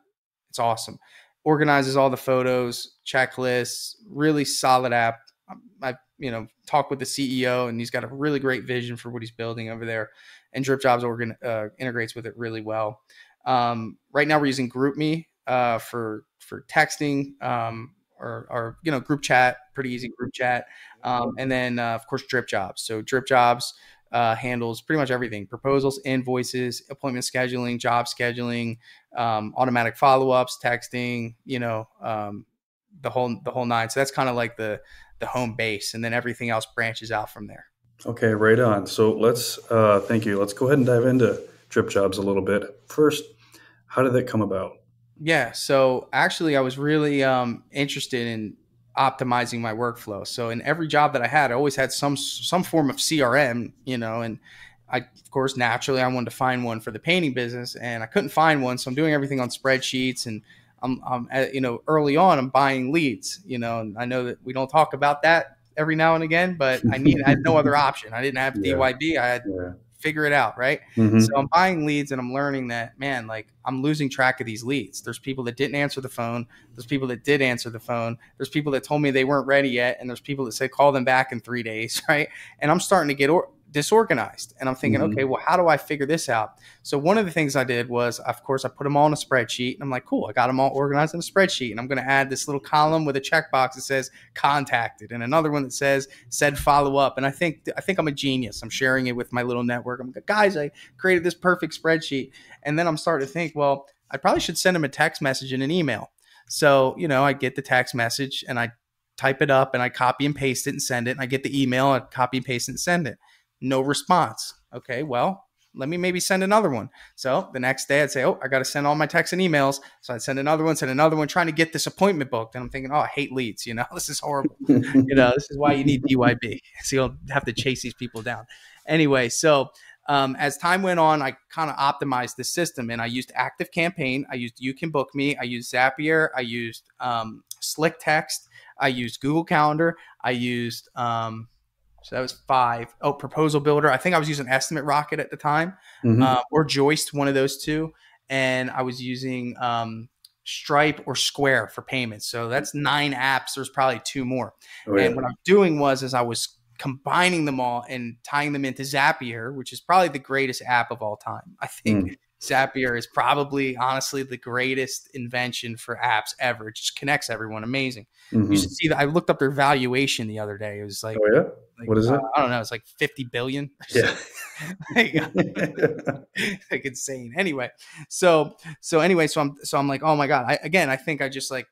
It's awesome. Organizes all the photos, checklists, really solid app. Um, I you know talk with the CEO and he's got a really great vision for what he's building over there. And DripJobs organ, uh, integrates with it really well. Um, right now we're using GroupMe uh, for for texting um, or, or you know group chat, pretty easy group chat, um, and then uh, of course DripJobs. So DripJobs uh, handles pretty much everything proposals, invoices, appointment scheduling, job scheduling, um, automatic follow ups, texting, you know, um, the whole the whole nine. So that's kind of like the the home base, and then everything else branches out from there. Okay, right on. So let's uh, thank you. Let's go ahead and dive into DripJobs a little bit. First, how did that come about? Yeah, so actually, I was really um, interested in optimizing my workflow. So in every job that I had, I always had some some form of CRM, you know, and I of course naturally I wanted to find one for the painting business, and I couldn't find one, so I'm doing everything on spreadsheets and. I'm, I'm uh, you know, early on, I'm buying leads, you know, and I know that we don't talk about that every now and again, but I need, I had no other option. I didn't have yeah. DYB. I had yeah figure it out, right? Mm-hmm. So I'm buying leads and I'm learning that, man, like I'm losing track of these leads. There's people that didn't answer the phone. There's people that did answer the phone. There's people that told me they weren't ready yet. And there's people that say, call them back in three days, right? And I'm starting to get or- disorganized. And I'm thinking, mm-hmm. okay, well, how do I figure this out? So one of the things I did was, of course, I put them all in a spreadsheet. And I'm like, cool, I got them all organized in a spreadsheet. And I'm going to add this little column with a checkbox that says contacted, and another one that says said follow up. And I think I think I'm a genius. I'm sharing it with my little network. I'm like, guys, I created this perfect spreadsheet. And then I'm starting to think, well, I probably should send them a text message and an email. So, you know, I get the text message and I type it up and I copy and paste it and send it. And I get the email, I copy and paste it and send it no response. Okay, well, let me maybe send another one. So the next day I'd say, oh, I got to send all my texts and emails. So I'd send another one, send another one, trying to get this appointment booked. And I'm thinking, oh, I hate leads. You know, this is horrible. you know, this is why you need DYB. So you'll have to chase these people down. Anyway, so um, as time went on, I kind of optimized the system and I used ActiveCampaign. I used You Can Book Me. I used Zapier. I used um, SlickText. I used Google Calendar. I used, um, so that was five. Oh, Proposal Builder. I think I was using Estimate Rocket at the time mm-hmm. uh, or Joist, one of those two. And I was using um, Stripe or Square for payments. So that's nine apps. There's probably two more. Oh, yeah. And what I'm doing was, is I was combining them all and tying them into Zapier, which is probably the greatest app of all time. I think mm. Zapier is probably honestly the greatest invention for apps ever. It just connects everyone. Amazing. Mm-hmm. You should see that. I looked up their valuation the other day. It was like, oh, yeah? Like, what is uh, it? I don't know. It's like 50 billion. Yeah. like, like insane. Anyway, so so anyway, so I'm so I'm like, oh my god. I, again, I think I just like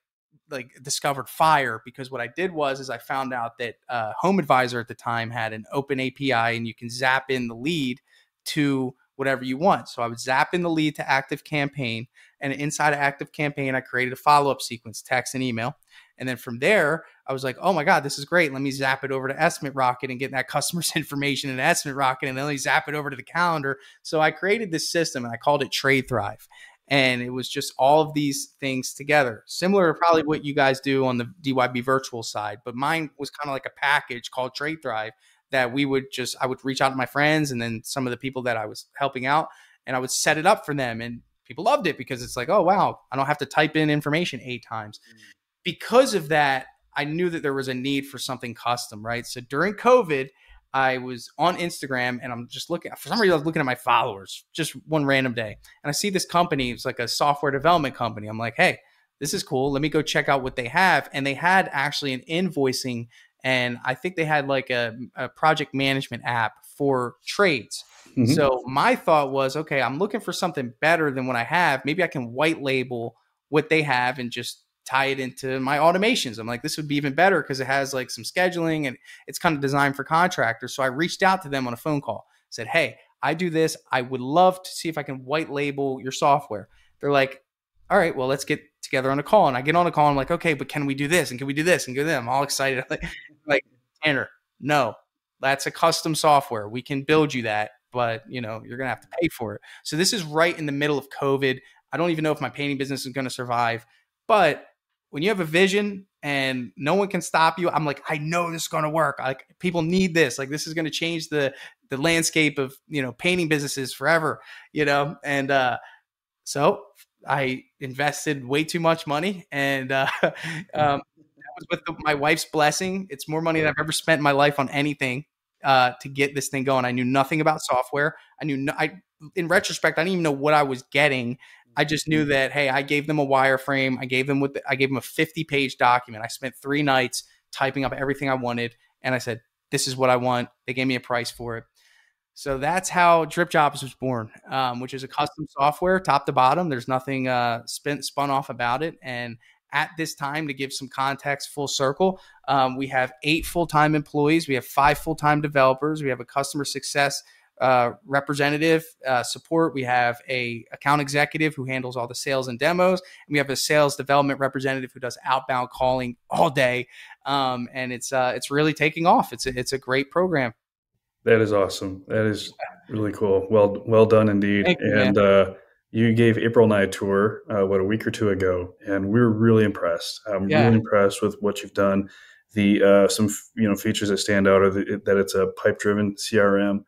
like discovered fire because what I did was is I found out that uh, HomeAdvisor at the time had an open API and you can zap in the lead to whatever you want. So I would zap in the lead to ActiveCampaign, and inside of ActiveCampaign, I created a follow up sequence, text and email. And then from there, I was like, oh my God, this is great. Let me zap it over to Estimate Rocket and get that customer's information in Estimate Rocket, and then let me zap it over to the calendar. So I created this system and I called it Trade Thrive and it was just all of these things together similar to probably what you guys do on the dyb virtual side but mine was kind of like a package called trade thrive that we would just i would reach out to my friends and then some of the people that i was helping out and i would set it up for them and people loved it because it's like oh wow i don't have to type in information eight times mm. Because of that i knew that there was a need for something custom right? So during covid I was on Instagram and I'm just looking for some reason I was looking at my followers just one random day. And I see this company it's like a software development company. I'm like hey this is cool. Let me go check out what they have. And they had actually an invoicing and I think they had like a, a project management app for trades. Mm-hmm. so my thought was okay I'm looking for something better than what I have. Maybe I can white label what they have and just tie it into my automations. I'm like, this would be even better because it has like some scheduling and it's kind of designed for contractors. So I reached out to them on a phone call, said, Hey, I do this. I would love to see if I can white label your software. They're like, all right, well, let's get together on a call. And I get on a call. And I'm like, okay, but can we do this? And can we do this? And go them. All excited. like, Tanner, no, that's a custom software. We can build you that, but you know, you're going to have to pay for it. So this is right in the middle of COVID. I don't even know if my painting business is going to survive, but when you have a vision and no one can stop you, I'm like, I know this is going to work. Like people need this. Like this is going to change the the landscape of you know painting businesses forever. You know, and uh, so I invested way too much money, and uh, um, that was with the, my wife's blessing. It's more money than I've ever spent in my life on anything uh, to get this thing going. I knew nothing about software. I knew no, I in retrospect, I didn't even know what I was getting I just knew that hey, I gave them a wireframe. I gave them with I gave them a 50 page document. I spent three nights typing up everything I wanted, and I said, "This is what I want." They gave me a price for it. So that's how DripJobs was born, um, which is a custom software, top to bottom. There's nothing uh, spin, spun off about it. And at this time, to give some context, full circle, um, we have eight full time employees. We have five full time developers. We have a customer success uh, representative uh, support. We have a account executive who handles all the sales and demos, and we have a sales development representative who does outbound calling all day. Um, and it's uh, it's really taking off. It's a, it's a great program. That is awesome. That is really cool. Well well done indeed. You, and uh, you gave April and I a tour uh, what a week or two ago, and we were really impressed. I'm yeah. really impressed with what you've done. The uh, some you know features that stand out are the, that it's a pipe driven CRM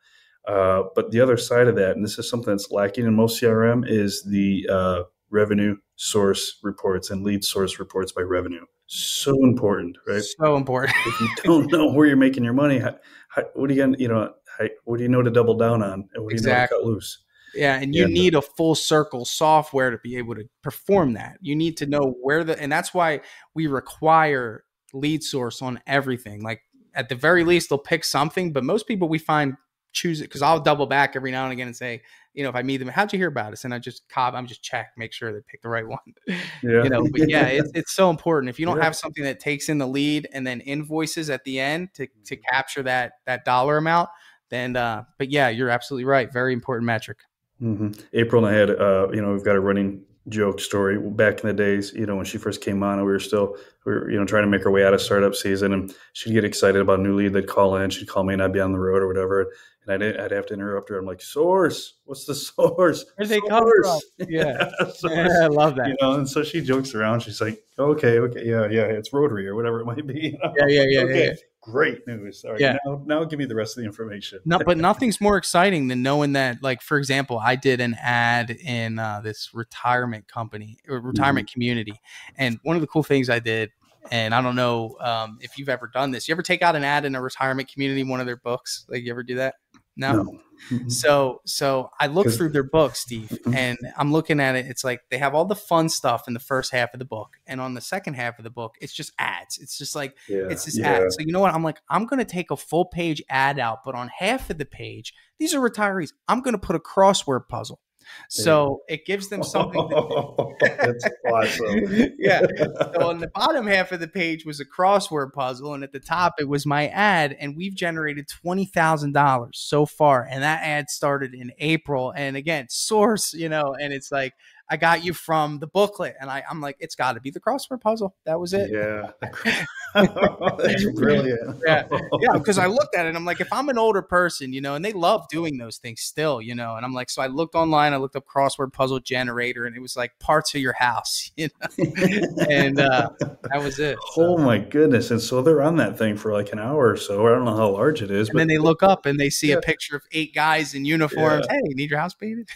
uh, but the other side of that, and this is something that's lacking in most CRM, is the uh, revenue source reports and lead source reports by revenue. So important, right? So important. if you don't know where you're making your money, how, how, what are you going to, you know, how, what do you know to double down on? And what do you know to cut loose? Yeah, and you need a full circle software to be able to perform that. You need to know where the, and that's why we require lead source on everything. Like at the very least, they'll pick something, but most people we find choose it because I'll double back every now and again and say, you know, if I meet them, how'd you hear about us? And I just cop, I'm just check, make sure they pick the right one. Yeah. you know, but yeah, it's, it's so important. If you don't yeah. have something that takes in the lead and then invoices at the end to, to capture that, that dollar amount, then uh, but yeah, you're absolutely right. Very important metric. Mm-hmm. April and I had, uh, you know, we've got a running joke story back in the days, you know, when she first came on and we were still, we were, you know, trying to make our way out of startup season and she'd get excited about a new lead. They'd call in, she'd call me and I'd be on the road or whatever. And I'd, I'd have to interrupt her. I'm like, source, what's the source? Where they come from? Yeah. yeah. I love that. You know, and so she jokes around. She's like, okay, okay. Yeah. Yeah. It's rotary or whatever it might be. You know? Yeah. Yeah. Yeah. okay. Yeah great news. All right, yeah. now, now give me the rest of the information. no, but nothing's more exciting than knowing that, like, for example, I did an ad in uh, this retirement company or retirement mm-hmm. community. And one of the cool things I did, and I don't know um, if you've ever done this, you ever take out an ad in a retirement community, one of their books? Like, you ever do that? No. no. Mm-hmm. So so I look through their book, Steve, mm-hmm. and I'm looking at it. It's like they have all the fun stuff in the first half of the book, and on the second half of the book, it's just ads. It's just like yeah, it's just yeah. ads. So you know what? I'm like, I'm gonna take a full page ad out, but on half of the page, these are retirees. I'm gonna put a crossword puzzle. So it gives them something. To That's awesome. yeah. So on the bottom half of the page was a crossword puzzle, and at the top it was my ad, and we've generated twenty thousand dollars so far, and that ad started in April. And again, source, you know, and it's like I got you from the booklet, and I, I'm like, it's got to be the crossword puzzle. That was it. Yeah, that's brilliant. yeah, yeah. Because I looked at it, I'm like, if I'm an older person, you know, and they love doing those things still, you know, and I'm like, so I looked online, I looked up crossword puzzle generator, and it was like parts of your house, you know, and uh, that was it. So. Oh my goodness! And so they're on that thing for like an hour or so. I don't know how large it is, and but then they look up and they see yeah. a picture of eight guys in uniforms. Yeah. Hey, need your house painted?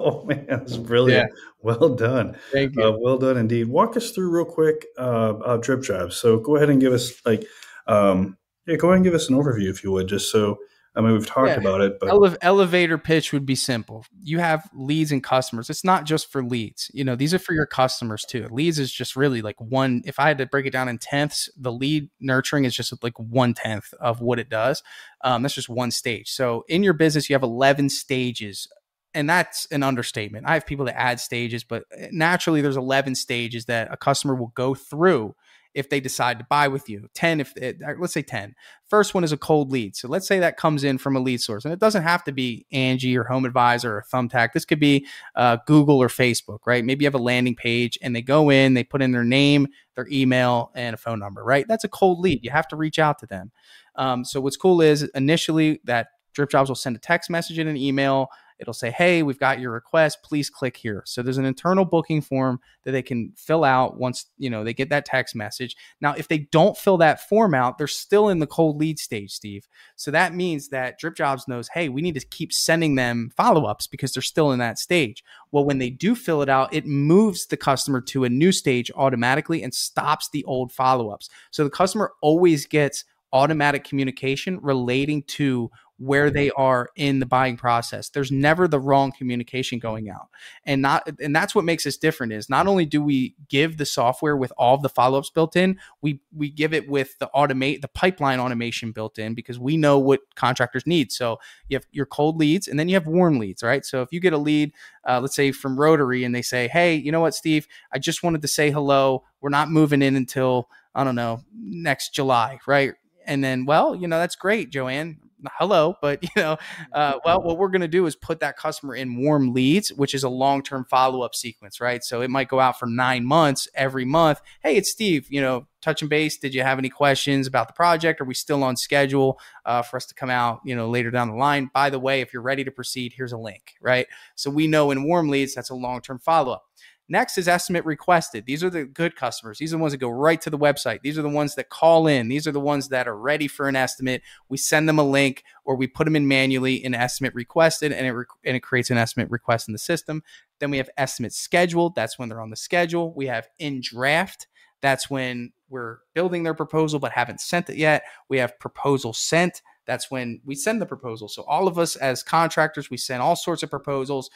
oh man, that's brilliant. Yeah. Well done. Thank you. Uh, well done indeed. Walk us through real quick uh, uh, DripJobs. So go ahead and give us like, um, yeah, go ahead and give us an overview if you would, just so I mean, we've talked yeah. about it, but Ele- elevator pitch would be simple. You have leads and customers. It's not just for leads. You know, these are for your customers too. Leads is just really like one. If I had to break it down in tenths, the lead nurturing is just like one tenth of what it does. Um, that's just one stage. So in your business, you have eleven stages and that's an understatement. I have people that add stages, but eh, naturally there's 11 stages that a customer will go through if they decide to buy with you. 10 if it, uh, let's say 10. First one is a cold lead. So let's say that comes in from a lead source and it doesn't have to be Angie or HomeAdvisor or Thumbtack. This could be uh, Google or Facebook, right? Maybe you have a landing page and they go in, they put in their name, their email and a phone number, right? That's a cold lead. You have to reach out to them. Um, so what's cool is initially that DripJobs will send a text message and an email it'll say, Hey, we've got your request. Please click here. So there's an internal booking form that they can fill out once, you know, they get that text message. Now, if they don't fill that form out, they're still in the cold lead stage, Steve. So that means that DripJobs knows, Hey, we need to keep sending them follow ups because they're still in that stage. Well, when they do fill it out, it moves the customer to a new stage automatically and stops the old follow ups. So the customer always gets automatic communication relating to where they are in the buying process. There's never the wrong communication going out. And not and that's what makes us different is not only do we give the software with all the follow-ups built in, we we give it with the automate the pipeline automation built in because we know what contractors need. So you have your cold leads and then you have warm leads, right? So if you get a lead, uh, let's say from Rotary and they say, "Hey, you know what, Steve? I just wanted to say hello. We're not moving in until I don't know, next July, right? And then, well, you know, that's great, Joanne hello but you know uh, well what we're going to do is put that customer in warm leads which is a long-term follow-up sequence right? So it might go out for nine months every month. Hey it's steve you know touch and base did you have any questions about the project? Are we still on schedule uh, for us to come out you know later down the line? By the way if you're ready to proceed here's a link right? So we know in warm leads that's a long-term follow-up Next is estimate requested. These are the good customers. These are the ones that go right to the website. These are the ones that call in. These are the ones that are ready for an estimate. We send them a link or we put them in manually in estimate requested and it, rec- and it creates an estimate request in the system. Then we have estimate scheduled. That's when they're on the schedule. We have in draft. That's when we're building their proposal but haven't sent it yet. We have proposal sent. That's when we send the proposal. So all of us as contractors, we send all sorts of proposals.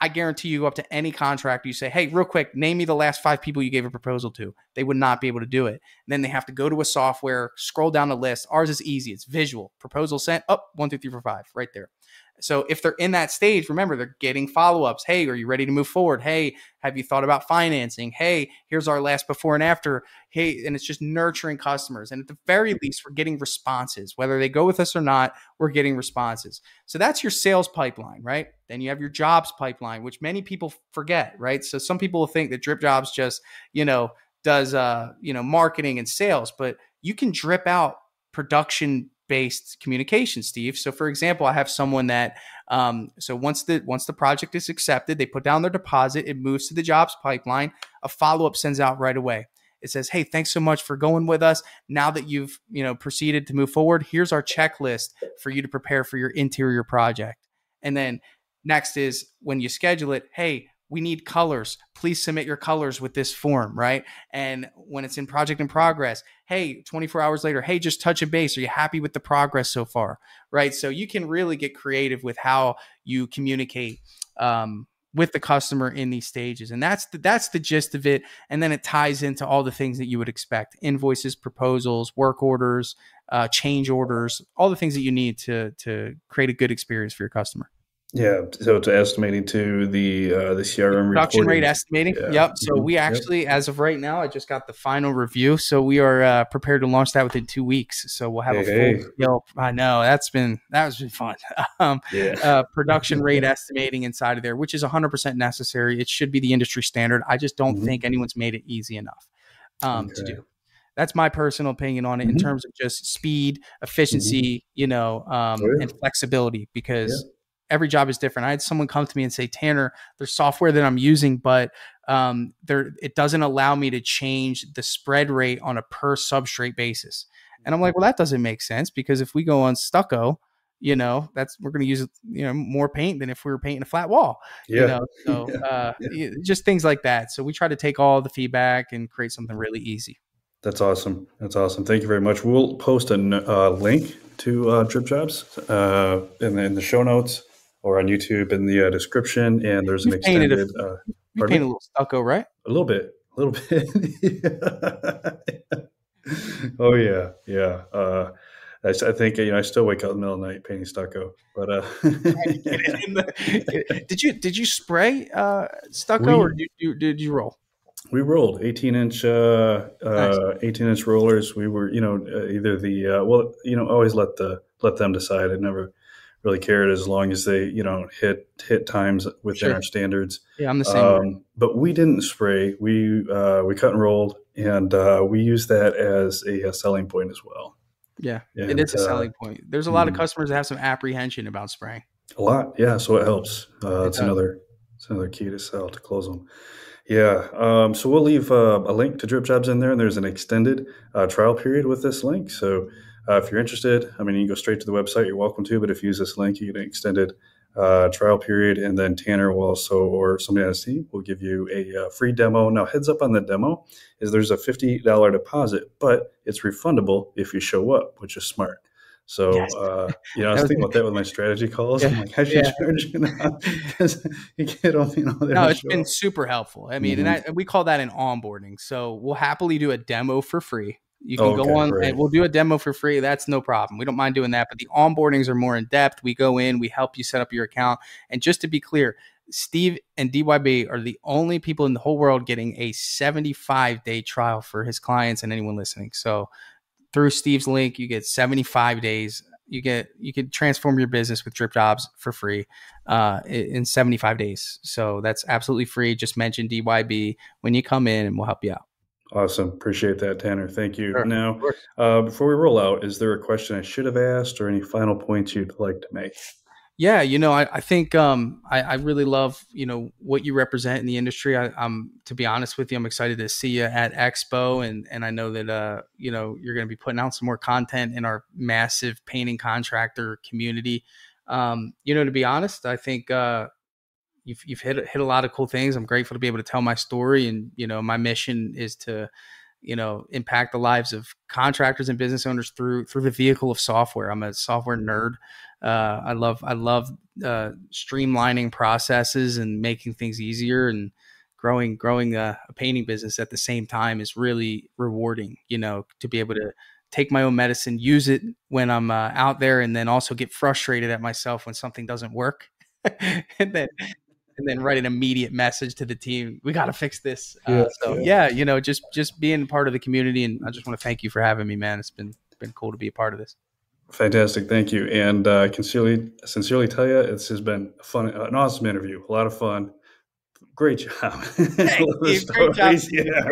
I guarantee you up to any contractor, you say, hey, real quick, name me the last five people you gave a proposal to. They would not be able to do it. And then they have to go to a software, scroll down the list. Ours is easy. It's visual. Proposal sent, up, oh, one, two, three, four, five, right there. So if they're in that stage, remember they're getting follow ups. Hey, are you ready to move forward? Hey, have you thought about financing? Hey, here's our last before and after. Hey, and it's just nurturing customers. And at the very least, we're getting responses. Whether they go with us or not, we're getting responses. So that's your sales pipeline, right? Then you have your jobs pipeline, which many people forget, right? So some people think that DripJobs just, you know, does uh, you know, marketing and sales, but you can drip out production based communication steve. So for example i have someone that um, so once the once the project is accepted they put down their deposit it moves to the jobs pipeline a follow-up sends out right away. It says hey thanks so much for going with us. Now that you've you know proceeded to move forward here's our checklist for you to prepare for your interior project. And then next is when you schedule it hey we need colors. Please submit your colors with this form, right? And when it's in project in progress, hey, 24 hours later, hey, just touch a base. Are you happy with the progress so far, right? So you can really get creative with how you communicate um, with the customer in these stages, and that's the, that's the gist of it. And then it ties into all the things that you would expect: invoices, proposals, work orders, uh, change orders, all the things that you need to to create a good experience for your customer. Yeah, so it's estimating to the uh, the CRM production rate estimating. Yeah. Yep. So mm-hmm. we actually, yep. as of right now, I just got the final review. So we are uh, prepared to launch that within two weeks. So we'll have hey, a full. Hey. Scale. I know that's been that was been fun. um, yeah. uh, production rate estimating inside of there, which is 100 percent necessary. It should be the industry standard. I just don't mm-hmm. think anyone's made it easy enough um, okay. to do. That's my personal opinion on it mm-hmm. in terms of just speed, efficiency, mm-hmm. you know, um, oh, yeah. and flexibility because. Yeah every job is different. I had someone come to me and say, Tanner, there's software that I'm using, but um, there it doesn't allow me to change the spread rate on a per substrate basis. And I'm like, well, that doesn't make sense because if we go on stucco, you know, that's we're going to use you know more paint than if we were painting a flat wall. Yeah. You know, so yeah. Uh, yeah. just things like that. So we try to take all the feedback and create something really easy. That's awesome. That's awesome. Thank you very much. We'll post a uh, link to uh, DripJobs uh, in, the, in the show notes or on YouTube in the uh, description. And there's an extended. A, uh, you painted a little stucco, right? A little bit, a little bit. oh yeah, yeah. Uh, I, I, think you know I still wake up in the middle of the night painting stucco. But uh, did you did you spray uh, stucco we, or did you did you roll? We rolled 18 inch uh, nice. 18 inch rollers. We were you know either the well you know always let the let them decide. I never really cared as long as they you know hit hit times within sure. our standards. Yeah, I'm the same. Um, but we didn't spray. We uh, we cut and rolled, and uh, we use that as a, a, selling point as well. Yeah, and, it is a uh, selling point. There's a lot of mm-hmm. customers that have some apprehension about spraying. A lot, yeah. So it helps. Uh, it's another it's another key to sell to close them. Yeah. Um, so we'll leave uh, a link to DripJobs in there, and there's an extended uh, trial period with this link. So uh, if you're interested, I mean, you can go straight to the website. You're welcome to, but if you use this link, you get an extended uh, trial period, and then Tanner will also, or somebody on his team, will give you a uh, free demo. Now, heads up on the demo is there's a fifty dollar deposit, but it's refundable if you show up, which is smart. So, yes. uh, you know, I was thinking about that with my strategy calls. Yeah. I'm like, I should yeah. charge you now because you get them, you know. No, it's been super helpful. I mean, mm-hmm. and I, we call that an onboarding. So we'll happily do a demo for free you can okay, go on great. and we'll do a demo for free. That's no problem. We don't mind doing that. But the onboardings are more in depth. We go in, we help you set up your account. And just to be clear, Steve and DYB are the only people in the whole world getting a 75 day trial for his clients and anyone listening. So through Steve's link, you get 75 days. You get you can transform your business with DripJobs for free uh, in 75 days. So that's absolutely free. Just mention DYB when you come in, and we'll help you out. Awesome. Appreciate that, Tanner. Thank you. Sure. Now, uh, before we roll out, is there a question I should have asked or any final points you'd like to make? Yeah, you know, I, I think um, I, I, really love, you know, what you represent in the industry. I, am to be honest with you, I'm excited to see you at Expo, and and I know that uh, you know, you're going to be putting out some more content in our massive painting contractor community. Um, you know, to be honest, I think uh, you've you've hit hit a lot of cool things. I'm grateful to be able to tell my story, and you know, my mission is to you know impact the lives of contractors and business owners through through the vehicle of software. I'm a software nerd. Uh, I love I love uh, streamlining processes and making things easier and growing growing a, a, painting business at the same time is really rewarding. You know, to be able to take my own medicine, use it when I'm uh, out there, and then also get frustrated at myself when something doesn't work, and then and then write an immediate message to the team. We got to fix this. Uh, Yeah, so yeah. yeah, you know, just just being part of the community, and I just want to thank you for having me, man. It's been been cool to be a part of this. Fantastic, thank you, and uh, I can sincerely, sincerely tell you, this has been a fun, an awesome interview, a lot of fun. Great job. Thank you. Great job. Steve. Yeah,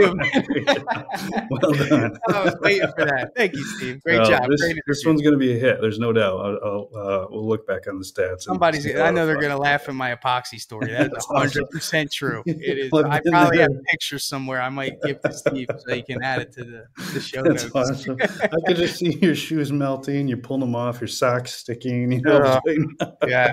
great job. Well done. I was waiting for that. Thank you, Steve. Great No, job. This, Great this one's going to be a hit. There's no doubt. I'll, I'll, uh, we'll look back on the stats. Somebody's. I know they're fun. gonna laugh at my epoxy story. That's hundred percent true. It is. I probably have pictures somewhere. I might give to Steve so he can add it to the, the show That's notes. awesome. I could just see your shoes melting. You're pulling them off. Your socks sticking. You know, Yeah. yeah,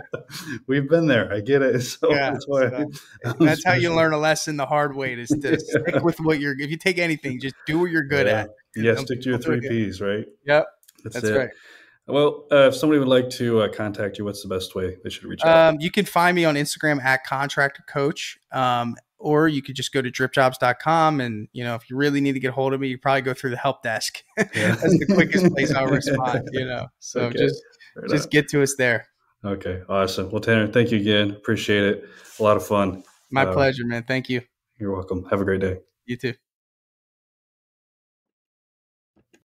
we've been there. I get it. So Yeah, that's why. so that's how you learn a lesson the hard way. Is to stick with what you're. If you take anything, just do what you're good yeah. at. Yeah, stick to your three. P's, right? Yep, That's, that's right. Well, uh, if somebody would like to uh, contact you, what's the best way they should reach out? Um, you can find me on Instagram at contractor coach. Um, or you could just go to dripjobs.com and you know if you really need to get hold of me you probably go through the help desk Yeah. that's the quickest place i'll respond you know so Okay. just Right just on. get to us there okay, awesome. Well, Tanner, thank you again. Appreciate it. A lot of fun. My Uh, pleasure man thank you You're welcome. Have a great day. you too